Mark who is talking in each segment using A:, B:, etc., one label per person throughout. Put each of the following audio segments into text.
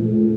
A: Thank you.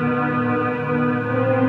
A: Música